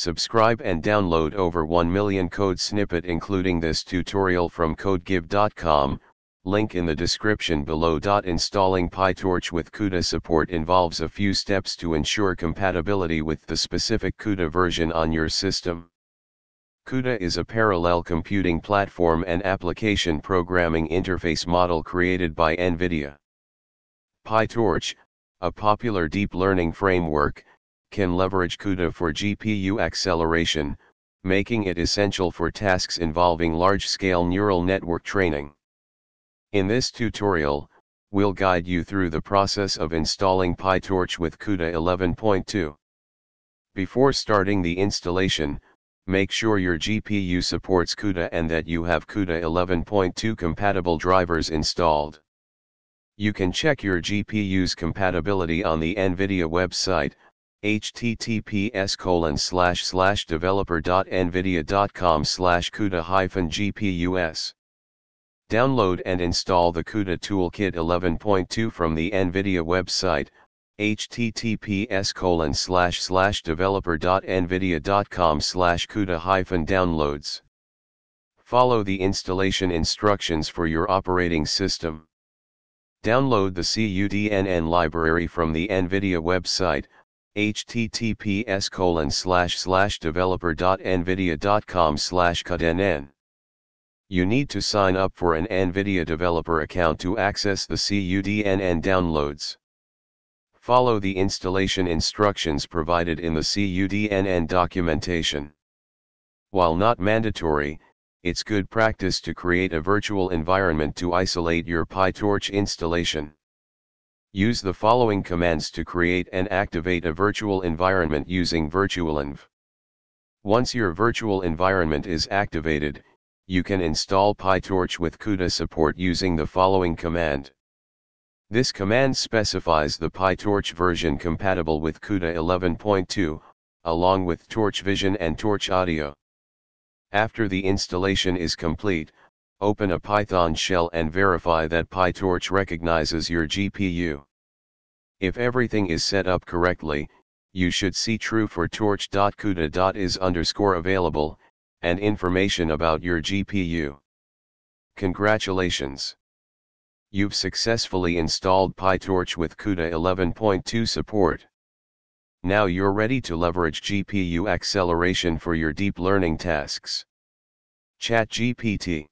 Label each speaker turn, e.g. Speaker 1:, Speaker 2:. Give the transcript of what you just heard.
Speaker 1: Subscribe and download over 1 million code snippet including this tutorial from codegive.com, link in the description below. Installing PyTorch with CUDA support involves a few steps to ensure compatibility with the specific CUDA version on your system. CUDA is a parallel computing platform and application programming interface model created by NVIDIA. PyTorch, a popular deep learning framework, can leverage CUDA for GPU acceleration, making it essential for tasks involving large-scale neural network training. In this tutorial, we'll guide you through the process of installing PyTorch with CUDA 11.2. Before starting the installation, make sure your GPU supports CUDA and that you have CUDA 11.2 compatible drivers installed. You can check your GPU's compatibility on the NVIDIA website, https colon slash slash developer.nvidia.com slash CUDA hyphen GPUs. Download and install the CUDA Toolkit 11.2 from the NVIDIA website, https colon slash slash developer.nvidia.com slash CUDA hyphen downloads. Follow the installation instructions for your operating system. Download the CUDNN library from the NVIDIA website, https colon slash slash developer.nvidia.com slash cudnn. You need to sign up for an NVIDIA developer account to access the CUDNN downloads. Follow the installation instructions provided in the CUDNN documentation. While not mandatory, it's good practice to create a virtual environment to isolate your PyTorch installation. Use the following commands to create and activate a virtual environment using virtualenv. Once your virtual environment is activated, you can install PyTorch with CUDA support using the following command. This command specifies the PyTorch version compatible with CUDA 11.2, along with Torch Vision and Torch Audio. After the installation is complete, open a Python shell and verify that PyTorch recognizes your GPU. If everything is set up correctly, you should see true for torch.cuda.is underscore available, and information about your GPU. Congratulations! You've successfully installed PyTorch with CUDA 11.2 support. Now you're ready to leverage GPU acceleration for your deep learning tasks. ChatGPT